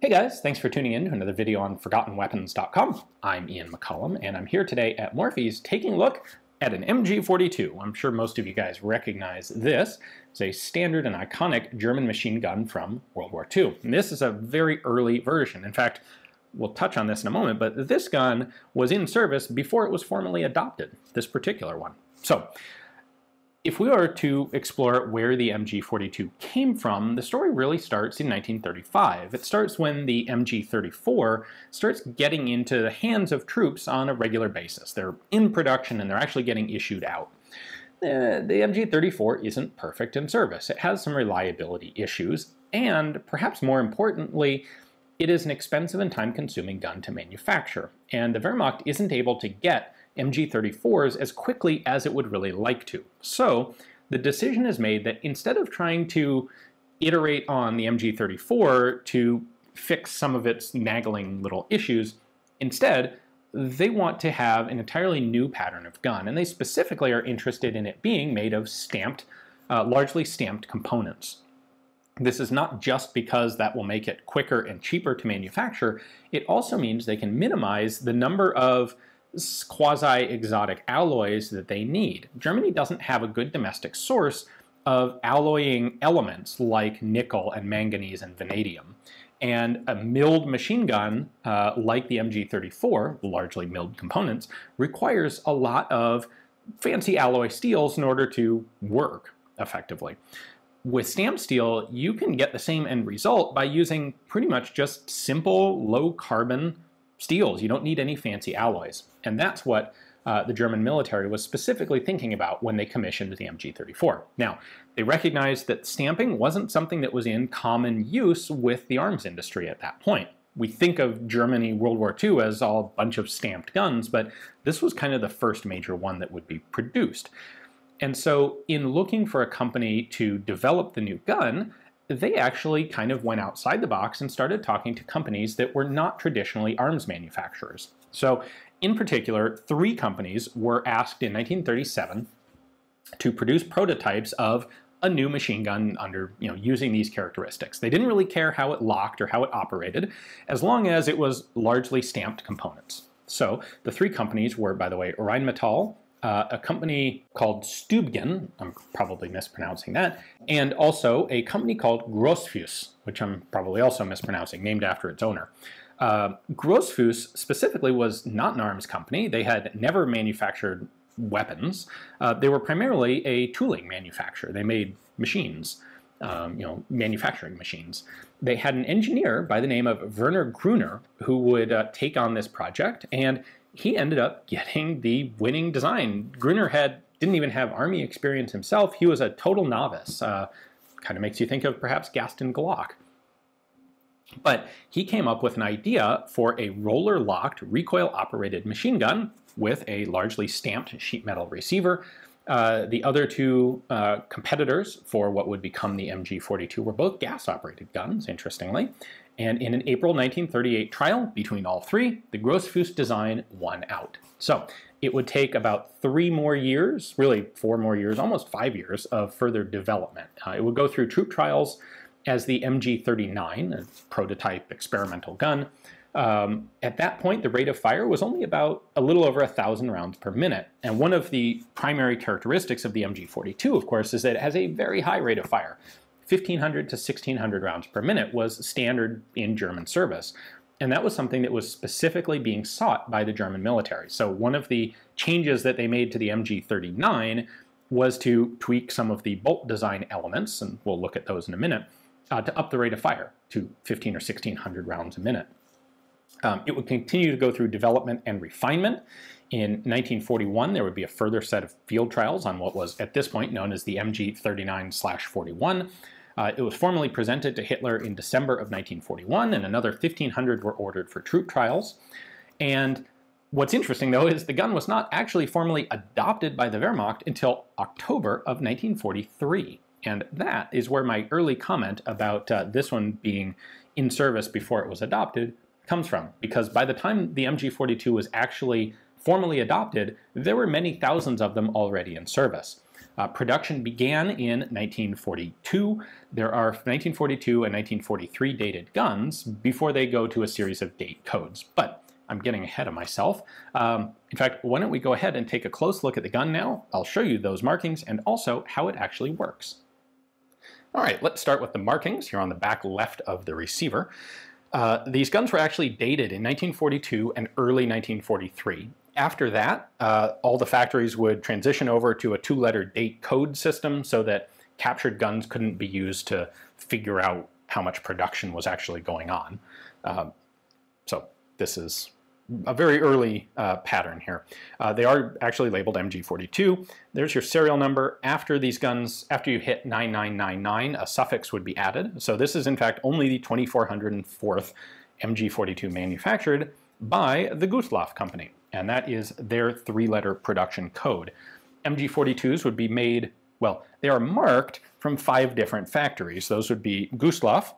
Hey guys, thanks for tuning in to another video on ForgottenWeapons.com. I'm Ian McCollum, and I'm here today at Morphy's taking a look at an MG42. I'm sure most of you guys recognize this. It's a standard and iconic German machine gun from World War II. And this is a very early version. In fact, we'll touch on this in a moment, but this gun was in service before it was formally adopted, this particular one. So if we are to explore where the MG42 came from, the story really starts in 1935. It starts when the MG34 starts getting into the hands of troops on a regular basis. They're in production and they're actually getting issued out. Uh, the MG34 isn't perfect in service. It has some reliability issues, and perhaps more importantly, it is an expensive and time-consuming gun to manufacture, and the Wehrmacht isn't able to get MG34s as quickly as it would really like to. So the decision is made that instead of trying to iterate on the MG34 to fix some of its nagging little issues, instead they want to have an entirely new pattern of gun, and they specifically are interested in it being made of stamped, uh, largely stamped components. This is not just because that will make it quicker and cheaper to manufacture, it also means they can minimize the number of quasi-exotic alloys that they need. Germany doesn't have a good domestic source of alloying elements like nickel and manganese and vanadium. And a milled machine gun, uh, like the MG34, largely milled components, requires a lot of fancy alloy steels in order to work effectively. With stamped steel, you can get the same end result by using pretty much just simple, low carbon steels. You don't need any fancy alloys. And that's what uh, the German military was specifically thinking about when they commissioned the MG34. Now, they recognized that stamping wasn't something that was in common use with the arms industry at that point. We think of Germany World War II as all a bunch of stamped guns, but this was kind of the first major one that would be produced. And so in looking for a company to develop the new gun, they actually kind of went outside the box and started talking to companies that were not traditionally arms manufacturers. So in particular, three companies were asked in 1937 to produce prototypes of a new machine gun under, you know, using these characteristics. They didn't really care how it locked or how it operated, as long as it was largely stamped components. So the three companies were, by the way, Rheinmetall, uh, a company called Stubgen, I'm probably mispronouncing that, and also a company called Grossfuss, which I'm probably also mispronouncing, named after its owner. Uh, specifically was not an arms company. They had never manufactured weapons. Uh, they were primarily a tooling manufacturer. They made machines, um, you know, manufacturing machines. They had an engineer by the name of Werner Gruner who would uh, take on this project, and he ended up getting the winning design. Gruner had didn't even have army experience himself. He was a total novice. Uh, kind of makes you think of perhaps Gaston Glock. But he came up with an idea for a roller-locked, recoil-operated machine gun with a largely stamped sheet metal receiver. Uh, the other two uh, competitors for what would become the MG42 were both gas-operated guns, interestingly. And in an April 1938 trial between all three, the Grossfuss design won out. So it would take about three more years, really four more years, almost five years of further development. Uh, it would go through troop trials as the MG39, a prototype experimental gun. Um, at that point, the rate of fire was only about a little over a thousand rounds per minute. And one of the primary characteristics of the MG42, of course, is that it has a very high rate of fire. 1,500 to 1,600 rounds per minute was standard in German service. And that was something that was specifically being sought by the German military. So one of the changes that they made to the MG39 was to tweak some of the bolt design elements, and we'll look at those in a minute, uh, to up the rate of fire to 15 or 1,600 rounds a minute. Um, it would continue to go through development and refinement. In 1941, there would be a further set of field trials on what was at this point known as the MG39-41. Uh, it was formally presented to Hitler in December of 1941, and another 1,500 were ordered for troop trials. And what's interesting, though, is the gun was not actually formally adopted by the Wehrmacht until October of 1943. And that is where my early comment about uh, this one being in service before it was adopted comes from. Because by the time the MG42 was actually formally adopted, there were many thousands of them already in service. Uh, production began in 1942. There are 1942 and 1943 dated guns before they go to a series of date codes. But I'm getting ahead of myself. Um, in fact, why don't we go ahead and take a close look at the gun now? I'll show you those markings and also how it actually works. All right, let's start with the markings here on the back left of the receiver. Uh, these guns were actually dated in 1942 and early 1943. After that, uh, all the factories would transition over to a two-letter date code system so that captured guns couldn't be used to figure out how much production was actually going on. Uh, so this is a very early uh, pattern here. Uh, they are actually labeled MG42. There's your serial number. After these guns, after you hit 9999, a suffix would be added. So this is in fact only the 2404th MG42 manufactured by the Gustloff company, and that is their three-letter production code. MG42s would be made, well, they are marked from five different factories. Those would be Gustloff,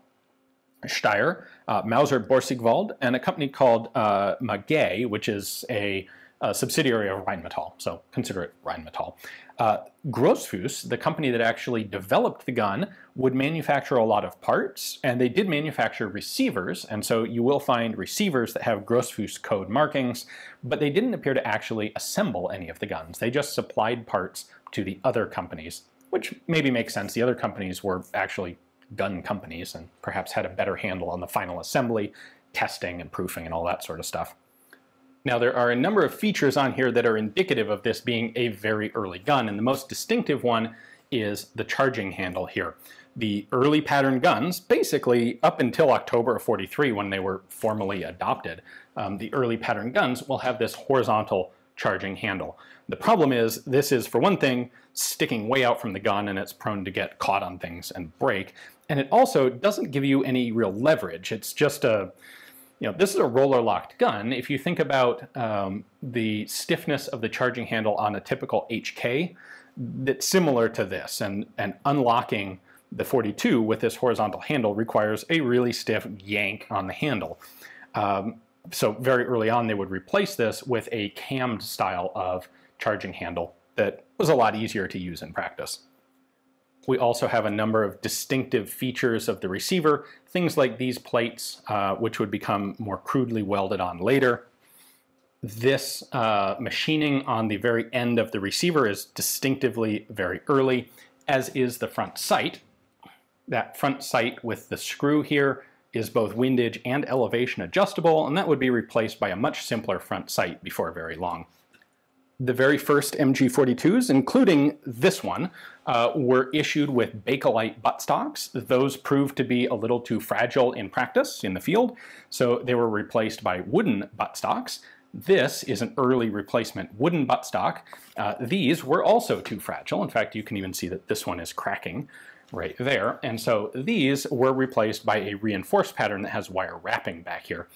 Steyr, uh, Mauser Borsigwald, and a company called uh, Maget, which is a, a, subsidiary of Rheinmetall, so consider it Rheinmetall. Uh, Grossfuss, the company that actually developed the gun, would manufacture a lot of parts, and they did manufacture receivers, and so you will find receivers that have Grossfuss code markings, but they didn't appear to actually assemble any of the guns. They just supplied parts to the other companies, which maybe makes sense. The other companies were actually gun companies and perhaps had a better handle on the final assembly, testing and proofing and all that sort of stuff. Now there are a number of features on here that are indicative of this being a very early gun, and the most distinctive one is the charging handle here. The early pattern guns, basically up until October of 43 when they were formally adopted, um, the early pattern guns will have this horizontal charging handle. The problem is this is, for one thing, sticking way out from the gun and it's prone to get caught on things and break. And it also doesn't give you any real leverage. It's just a, you know, this is a roller locked gun. If you think about um, the stiffness of the charging handle on a typical HK, that's similar to this. And, and unlocking the 42 with this horizontal handle requires a really stiff yank on the handle. Um, so very early on, they would replace this with a cammed style of charging handle that was a lot easier to use in practice. We also have a number of distinctive features of the receiver, things like these plates, uh, which would become more crudely welded on later. This uh, machining on the very end of the receiver is distinctively very early, as is the front sight. That front sight with the screw here is both windage and elevation adjustable, and that would be replaced by a much simpler front sight before very long. The very first MG42s, including this one, uh, were issued with Bakelite buttstocks. Those proved to be a little too fragile in practice in the field, so they were replaced by wooden buttstocks. This is an early replacement wooden buttstock. Uh, these were also too fragile. In fact, you can even see that this one is cracking right there. And so these were replaced by a reinforced pattern that has wire wrapping back here.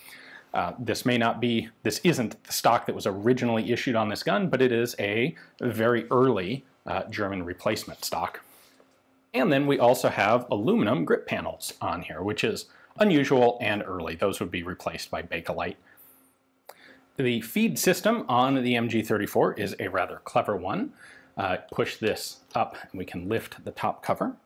Uh, this may not be, this isn't the stock that was originally issued on this gun, but it is a very early uh, German replacement stock. And then we also have aluminum grip panels on here, which is unusual and early. Those would be replaced by Bakelite. The feed system on the MG34 is a rather clever one. Uh, push this up and we can lift the top cover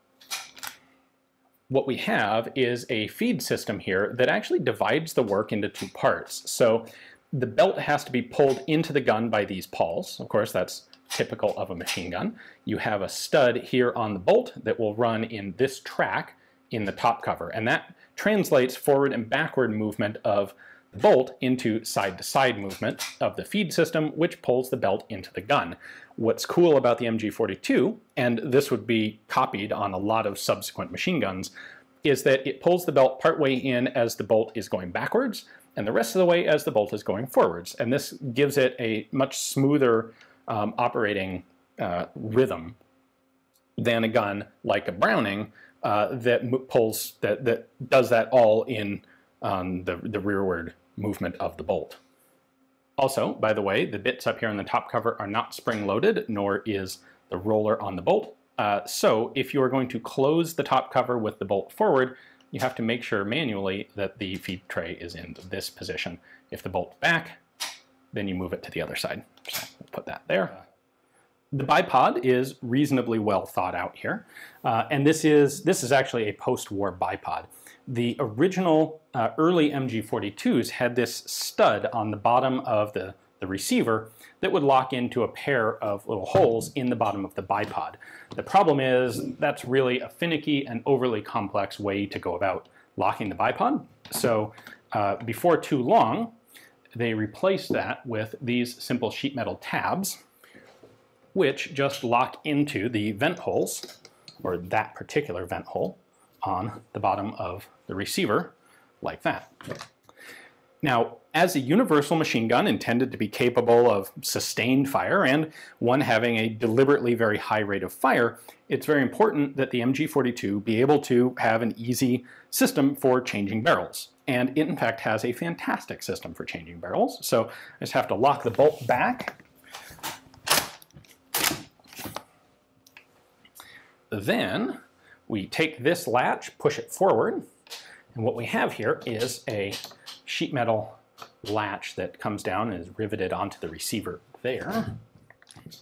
what we have is a feed system here that actually divides the work into two parts. So the belt has to be pulled into the gun by these pawls. Of course, that's typical of a machine gun. You have a stud here on the bolt that will run in this track in the top cover, and that translates forward and backward movement of the bolt into side-to-side -side movement of the feed system, which pulls the belt into the gun. What's cool about the MG42, and this would be copied on a lot of subsequent machine guns, is that it pulls the belt partway in as the bolt is going backwards, and the rest of the way as the bolt is going forwards. And this gives it a much smoother um, operating uh, rhythm than a gun like a Browning uh, that pulls that that does that all in um, the the rearward movement of the bolt. Also, by the way, the bits up here on the top cover are not spring-loaded, nor is the roller on the bolt. Uh, so if you are going to close the top cover with the bolt forward, you have to make sure manually that the feed tray is in this position. If the bolt's back, then you move it to the other side. So we'll put that there. the bipod is reasonably well thought out here, uh, and this is this is actually a post-war bipod. The original uh, early MG42s had this stud on the bottom of the, the receiver that would lock into a pair of little holes in the bottom of the bipod. The problem is that's really a finicky and overly complex way to go about locking the bipod. So uh, before too long, they replaced that with these simple sheet metal tabs which just lock into the vent holes, or that particular vent hole, on the bottom of the receiver, like that. Now, as a universal machine gun intended to be capable of sustained fire and one having a deliberately very high rate of fire, it's very important that the MG42 be able to have an easy system for changing barrels. And it in fact has a fantastic system for changing barrels. So I just have to lock the bolt back Then we take this latch, push it forward, and what we have here is a sheet metal latch that comes down and is riveted onto the receiver there.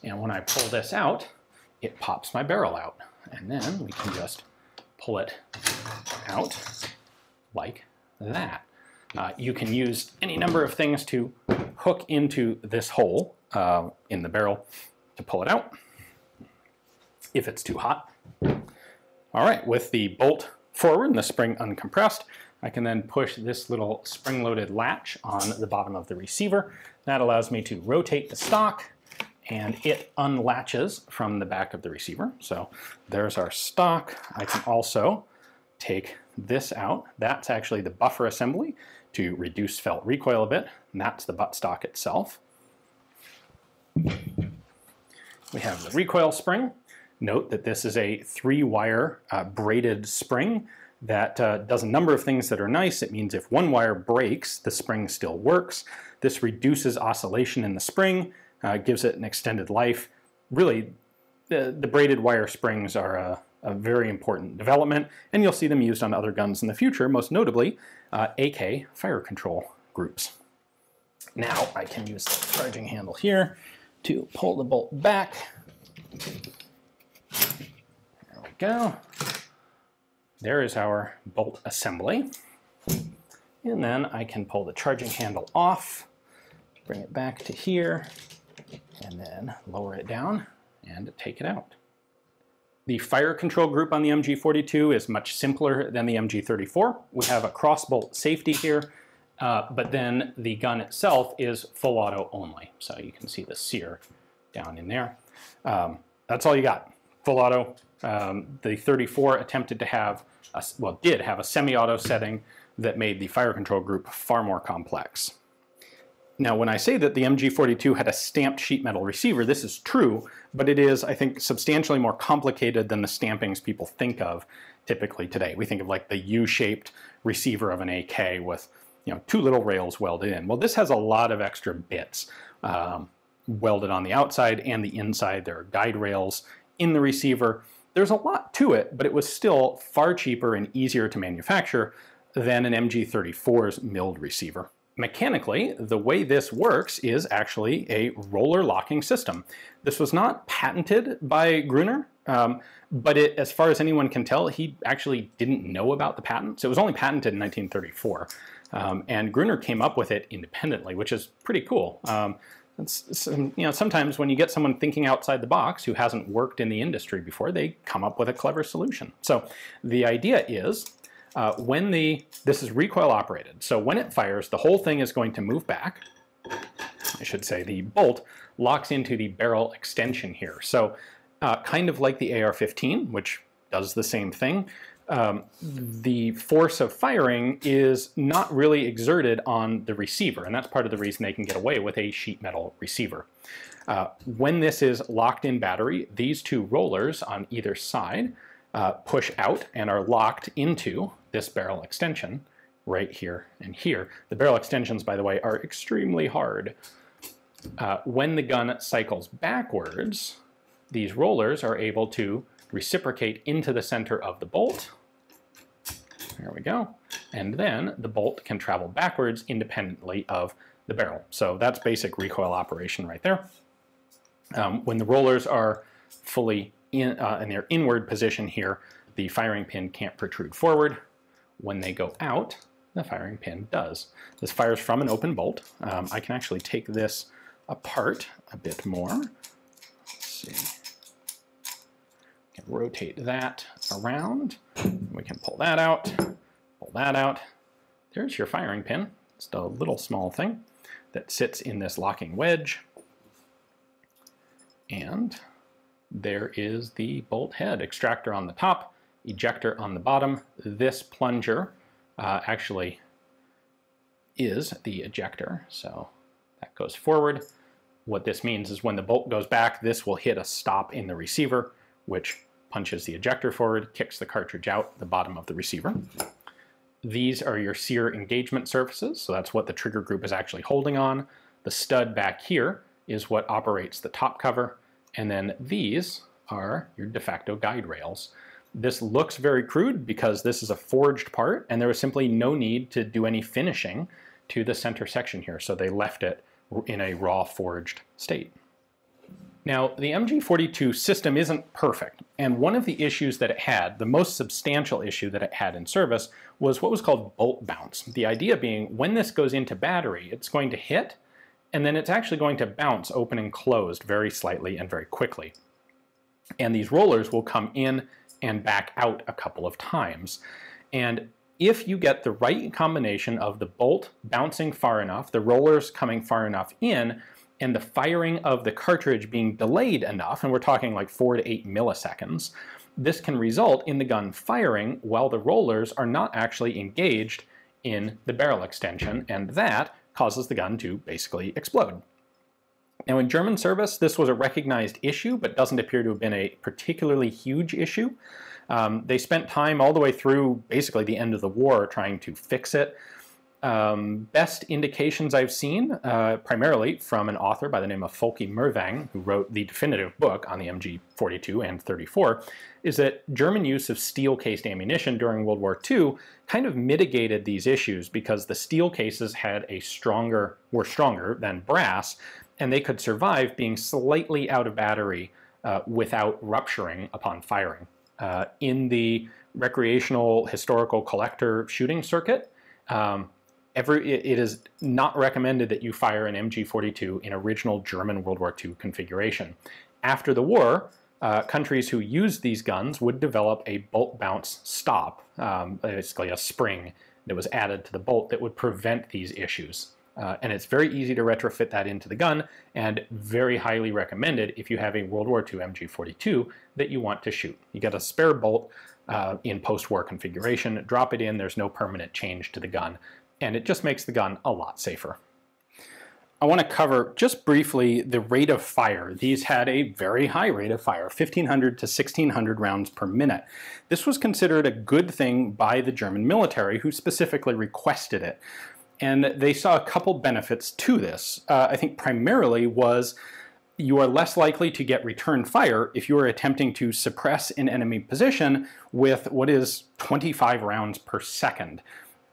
And when I pull this out, it pops my barrel out. And then we can just pull it out like that. Uh, you can use any number of things to hook into this hole uh, in the barrel to pull it out if it's too hot. All right, with the bolt forward and the spring uncompressed, I can then push this little spring-loaded latch on the bottom of the receiver. That allows me to rotate the stock and it unlatches from the back of the receiver. So there's our stock. I can also take this out. That's actually the buffer assembly to reduce felt recoil a bit, and that's the buttstock itself. We have the recoil spring, Note that this is a three-wire uh, braided spring that uh, does a number of things that are nice. It means if one wire breaks, the spring still works. This reduces oscillation in the spring, uh, gives it an extended life. Really, the, the braided wire springs are a, a, very important development, and you'll see them used on other guns in the future, most notably uh, AK fire control groups. Now I can use the charging handle here to pull the bolt back There we go. There is our bolt assembly. And then I can pull the charging handle off, bring it back to here, and then lower it down and take it out. The fire control group on the MG42 is much simpler than the MG34. We have a crossbolt safety here, uh, but then the gun itself is full auto only. So you can see the sear down in there. Um, that's all you got. Full auto, um, the 34 attempted to have, a, well, did have a semi-auto setting that made the fire control group far more complex. Now, when I say that the MG42 had a stamped sheet metal receiver, this is true, but it is, I think, substantially more complicated than the stampings people think of typically today. We think of like the U-shaped receiver of an AK with, you know, two little rails welded in. Well, this has a lot of extra bits um, welded on the outside and the inside. There are guide rails in the receiver. There's a lot to it, but it was still far cheaper and easier to manufacture than an MG34's milled receiver. Mechanically, the way this works is actually a roller locking system. This was not patented by Gruner, um, but it, as far as anyone can tell, he actually didn't know about the patent. So it was only patented in 1934. Um, and Gruner came up with it independently, which is pretty cool. Um, you know, sometimes when you get someone thinking outside the box who hasn't worked in the industry before, they come up with a clever solution. So the idea is uh, when the, this is recoil operated, so when it fires, the whole thing is going to move back. I should say the bolt locks into the barrel extension here. So uh, kind of like the AR-15, which does the same thing, um, the force of firing is not really exerted on the receiver, and that's part of the reason they can get away with a sheet metal receiver. Uh, when this is locked in battery, these two rollers on either side uh, push out and are locked into this barrel extension right here and here. The barrel extensions, by the way, are extremely hard. Uh, when the gun cycles backwards, these rollers are able to reciprocate into the center of the bolt. There we go. And then the bolt can travel backwards independently of the barrel. So that's basic recoil operation right there. Um, when the rollers are fully in, uh, in their inward position here, the firing pin can't protrude forward. When they go out, the firing pin does. This fires from an open bolt. Um, I can actually take this apart a bit more. Let's see. Can rotate that around. We can pull that out, pull that out. There's your firing pin. It's a little small thing that sits in this locking wedge. And there is the bolt head extractor on the top, ejector on the bottom. This plunger uh, actually is the ejector. So that goes forward. What this means is when the bolt goes back, this will hit a stop in the receiver, which punches the ejector forward, kicks the cartridge out the bottom of the receiver. These are your sear engagement surfaces, so that's what the trigger group is actually holding on. The stud back here is what operates the top cover, and then these are your de facto guide rails. This looks very crude because this is a forged part and there was simply no need to do any finishing to the center section here, so they left it in a raw forged state. Now, the MG42 system isn't perfect, and one of the issues that it had, the most substantial issue that it had in service, was what was called bolt bounce. The idea being, when this goes into battery, it's going to hit, and then it's actually going to bounce open and closed very slightly and very quickly. And these rollers will come in and back out a couple of times. And if you get the right combination of the bolt bouncing far enough, the rollers coming far enough in, and the firing of the cartridge being delayed enough, and we're talking like four to eight milliseconds, this can result in the gun firing while the rollers are not actually engaged in the barrel extension, and that causes the gun to basically explode. Now in German service, this was a recognized issue, but doesn't appear to have been a particularly huge issue. Um, they spent time all the way through basically the end of the war trying to fix it. Um, best indications I've seen, uh, primarily from an author by the name of Folke Myrvang, who wrote the definitive book on the MG42 and 34, is that German use of steel-cased ammunition during World War II kind of mitigated these issues because the steel cases had a stronger, were stronger than brass, and they could survive being slightly out of battery uh, without rupturing upon firing. Uh, in the recreational historical collector shooting circuit, um, every, it, is not recommended that you fire an MG42 in original German World War II configuration. After the war, uh, countries who used these guns would develop a bolt bounce stop, um, basically a spring that was added to the bolt that would prevent these issues. Uh, and it's very easy to retrofit that into the gun and very highly recommended if you have a World War II MG42 that you want to shoot. You get a spare bolt uh, in post-war configuration, drop it in, there's no permanent change to the gun and it just makes the gun a lot safer. I want to cover just briefly the rate of fire. These had a very high rate of fire, 1500 to 1600 rounds per minute. This was considered a good thing by the German military who specifically requested it. And they saw a couple benefits to this. Uh, I think primarily was you are less likely to get return fire if you are attempting to suppress an enemy position with what is 25 rounds per second.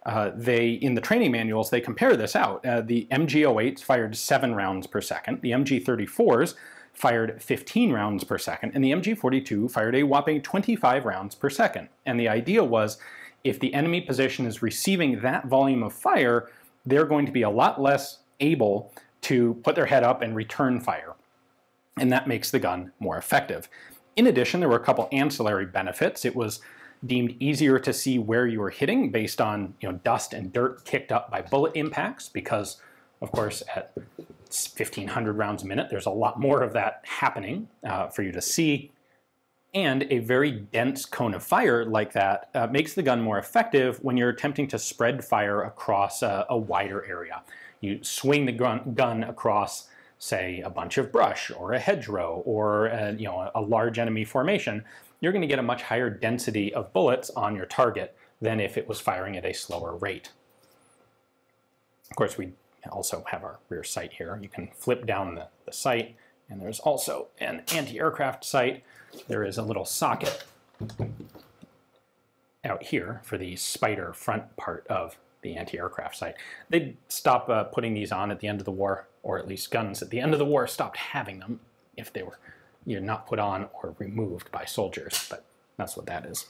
Uh, they, in the training manuals, they compare this out. Uh, the MG08s fired 7 rounds per second, the MG34s fired 15 rounds per second, and the MG42 fired a whopping 25 rounds per second. And the idea was if the enemy position is receiving that volume of fire, they're going to be a lot less able to put their head up and return fire. And that makes the gun more effective. In addition, there were a couple ancillary benefits. It was deemed easier to see where you were hitting based on you know dust and dirt kicked up by bullet impacts because of course at 1500 rounds a minute there's a lot more of that happening uh, for you to see and a very dense cone of fire like that uh, makes the gun more effective when you're attempting to spread fire across a, a wider area. You swing the gun, gun across say a bunch of brush or a hedgerow or a, you know a large enemy formation you're going to get a much higher density of bullets on your target than if it was firing at a slower rate. Of course, we also have our rear sight here. You can flip down the, the sight, and there's also an anti-aircraft sight. There is a little socket out here for the spider front part of the anti-aircraft sight. They'd stop uh, putting these on at the end of the war, or at least guns at the end of the war stopped having them if they were you know, not put on or removed by soldiers, but that's what that is.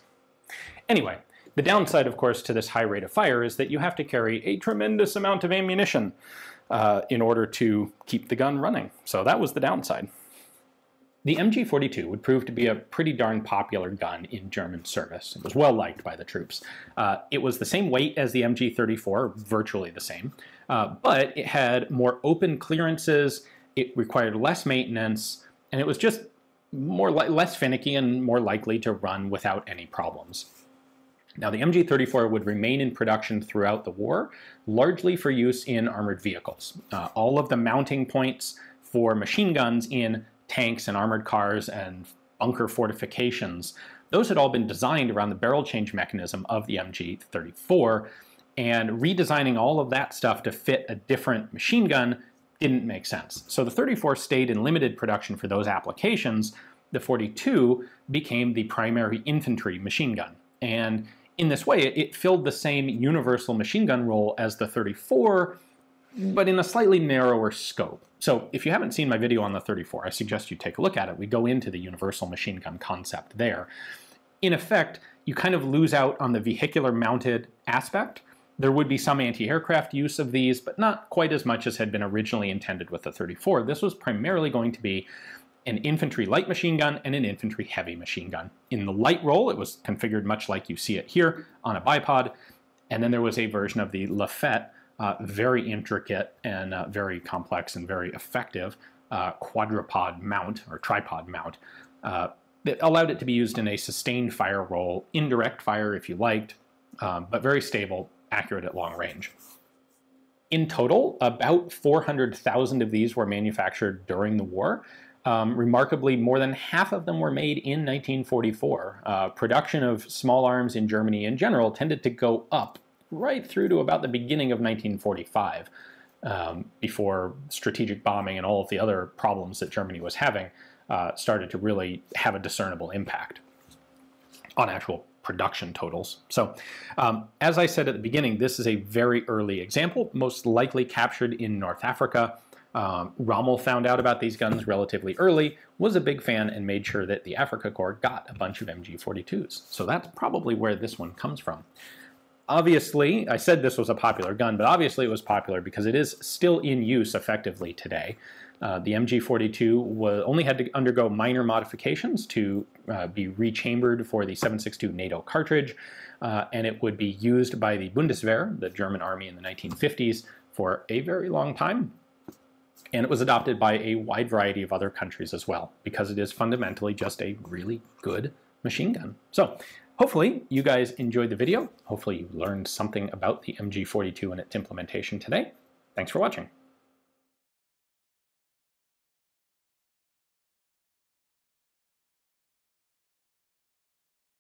Anyway, the downside, of course, to this high rate of fire is that you have to carry a tremendous amount of ammunition uh, in order to keep the gun running. So that was the downside. The MG42 would prove to be a pretty darn popular gun in German service. It was well liked by the troops. Uh, it was the same weight as the MG34, virtually the same, uh, but it had more open clearances, it required less maintenance, and it was just more less finicky and more likely to run without any problems. Now, the MG34 would remain in production throughout the war, largely for use in armored vehicles. Uh, all of the mounting points for machine guns in tanks and armored cars and bunker fortifications, those had all been designed around the barrel change mechanism of the MG34, and redesigning all of that stuff to fit a different machine gun didn't make sense. So the 34 stayed in limited production for those applications. The 42 became the primary infantry machine gun. And in this way, it filled the same universal machine gun role as the 34, but in a slightly narrower scope. So if you haven't seen my video on the 34, I suggest you take a look at it. We go into the universal machine gun concept there. In effect, you kind of lose out on the vehicular mounted aspect. There would be some anti-aircraft use of these, but not quite as much as had been originally intended with the 34. This was primarily going to be an infantry light machine gun and an infantry heavy machine gun. In the light role, it was configured much like you see it here on a bipod, and then there was a version of the Lafette, uh, very intricate and uh, very complex and very effective uh, quadrupod mount or tripod mount uh, that allowed it to be used in a sustained fire role, indirect fire if you liked, um, but very stable, accurate at long range. In total, about 400,000 of these were manufactured during the war, um, remarkably, more than half of them were made in 1944. Uh, production of small arms in Germany in general tended to go up right through to about the beginning of 1945, um, before strategic bombing and all of the other problems that Germany was having uh, started to really have a discernible impact on actual production totals. So, um, as I said at the beginning, this is a very early example, most likely captured in North Africa. Um, Rommel found out about these guns relatively early, was a big fan, and made sure that the Afrika Korps got a bunch of MG42s. So that's probably where this one comes from. Obviously, I said this was a popular gun, but obviously it was popular because it is still in use effectively today. Uh, the MG42 was, only had to undergo minor modifications to uh, be rechambered for the 7.62 NATO cartridge, uh, and it would be used by the Bundeswehr, the German army in the 1950s, for a very long time, and it was adopted by a wide variety of other countries as well, because it is fundamentally just a really good machine gun. So hopefully you guys enjoyed the video. Hopefully you learned something about the MG42 and its implementation today. Thanks for watching.